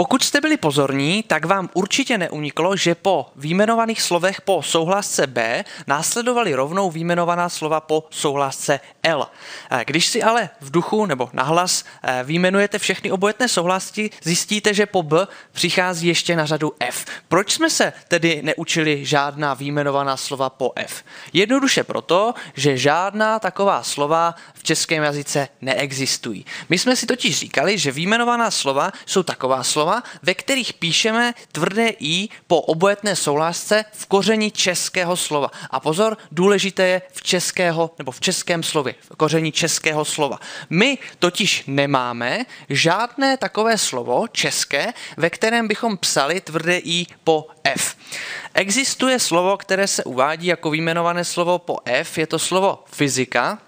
Pokud jste byli pozorní, tak vám určitě neuniklo, že po výjmenovaných slovech po souhlasce B následovaly rovnou výjmenovaná slova po souhlasce L. Když si ale v duchu nebo nahlas eh, výjmenujete všechny obojetné souhlasky, zjistíte, že po B přichází ještě na řadu F. Proč jsme se tedy neučili žádná výjmenovaná slova po F? Jednoduše proto, že žádná taková slova v českém jazyce neexistují. My jsme si totiž říkali, že výjmenovaná slova jsou taková slova, slova, ve kterých píšeme tvrdé i po obojetné souhlásce v koření českého slova. A pozor, důležité je v českého nebo v českém slově, v koření českého slova. My totiž nemáme žádné takové slovo české, ve kterém bychom psali tvrdé i po F. Existuje slovo, které se uvádí jako výjmenované slovo po F, je to slovo fyzika,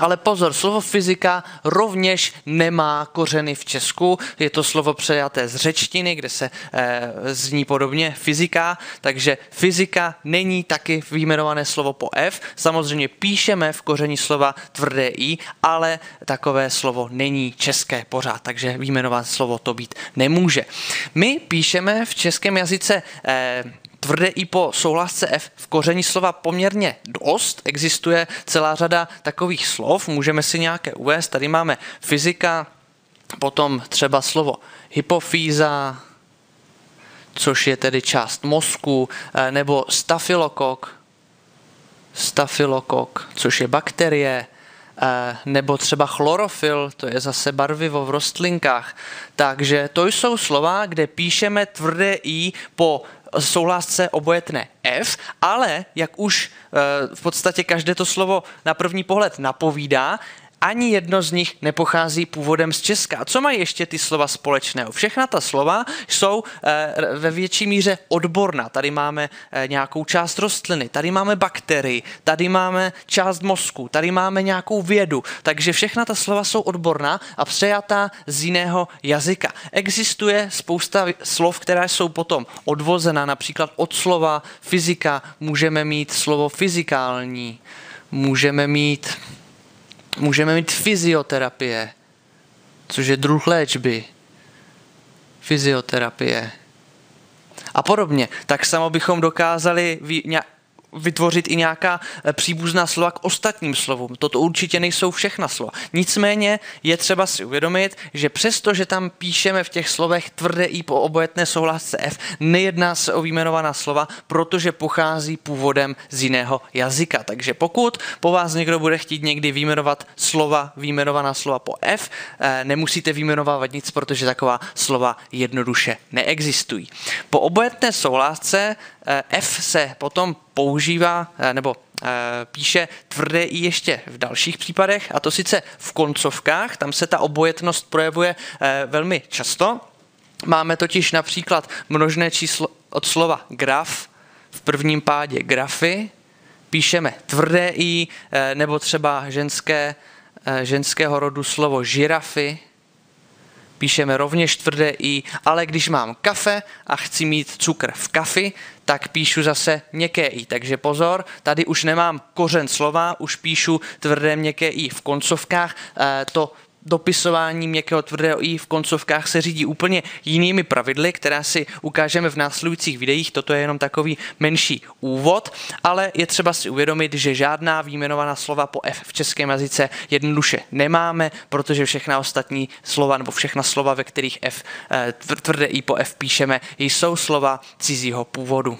ale pozor, slovo fyzika rovněž nemá kořeny v Česku. Je to slovo přejaté z řečtiny, kde se e, zní podobně fyzika, takže fyzika není taky výjmenované slovo po F. Samozřejmě píšeme v koření slova tvrdé I, ale takové slovo není české pořád, takže výjmenované slovo to být nemůže. My píšeme v českém jazyce e, tvrdé i po souhlasce F v koření slova poměrně dost. Existuje celá řada takových slov, můžeme si nějaké uvést. Tady máme fyzika, potom třeba slovo hypofýza, což je tedy část mozku, eh, nebo stafilokok, stafilokok, což je bakterie, eh, nebo třeba chlorofil, to je zase barvivo v rostlinkách. Takže to jsou slova, kde píšeme tvrdé i po souhlásce obojetné F, ale jak už eh, v podstatě každé to slovo na první pohled napovídá, ani jedno z nich nepochází původem z Česka. A co mají ještě ty slova společného? Všechna ta slova jsou eh, ve větší míře odborná. Tady máme eh, nějakou část rostliny, tady máme bakterii, tady máme část mozku, tady máme nějakou vědu. Takže všechna ta slova jsou odborná a přejatá z jiného jazyka. Existuje spousta slov, která jsou potom odvozena, například od slova fyzika můžeme mít slovo fyzikální, můžeme mít Můžeme mít fyzioterapie, což je druh léčby. Fyzioterapie. A podobně. Tak samo bychom dokázali vytvořit i nějaká eh, příbuzná slova k ostatním slovům. Toto určitě nejsou všechna slova. Nicméně je třeba si uvědomit, že přesto, že tam píšeme v těch slovech tvrdé i po obojetné souhlasce F, nejedná se o výjmenovaná slova, protože pochází původem z jiného jazyka. Takže pokud po vás někdo bude chtít někdy výjmenovat slova, výjmenovaná slova po F, eh, nemusíte výjmenovávat nic, protože taková slova jednoduše neexistují. Po obojetné souhlásce eh, F se potom používá eh, nebo eh, píše tvrdé i ještě v dalších případech, a to sice v koncovkách, tam se ta obojetnost projevuje eh, velmi často. Máme totiž například množné číslo od slova graf, v prvním pádě grafy, píšeme tvrdé i, nebo třeba ženské, ženského rodu slovo žirafy, píšeme rovněž tvrdé i, ale když mám kafe a chci mít cukr v kafi, tak píšu zase měkké i. Takže pozor, tady už nemám kořen slova, už píšu tvrdé měkké i v koncovkách. Eh, to dopisování měkkého tvrdého i v koncovkách se řídí úplně jinými pravidly, která si ukážeme v následujících videích. Toto je jenom takový menší úvod, ale je třeba si uvědomit, že žádná výjmenovaná slova po F v českém jazyce jednoduše nemáme, protože všechna ostatní slova nebo všechna slova, ve kterých F, eh, tvrdé i po F píšeme, jsou slova cizího původu.